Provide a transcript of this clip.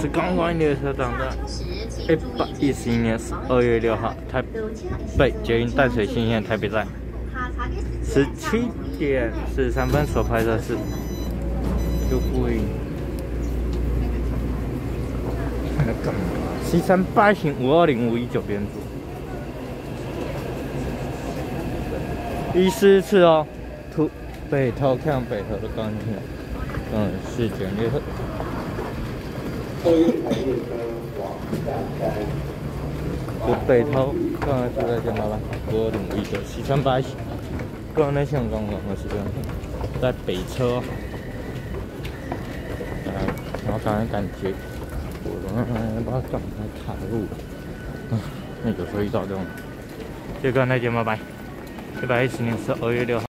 是刚刚列车长的。一百一十一年十二月六号，台北捷运淡水新线台北站，十七点四十三分所拍的是就故意。C 三八型五二零五一九编组，一四次哦，图北头看北头的钢铁，嗯，是简列车。就北头，刚才是在讲到了，五零一九四三八，刚才香港的我是这样，在北车，呃，然后刚才感觉，我把刚才卡路，啊，那有时候遇到这种，就刚才节目拜，一百一十年十二月六号。